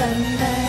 Sunday.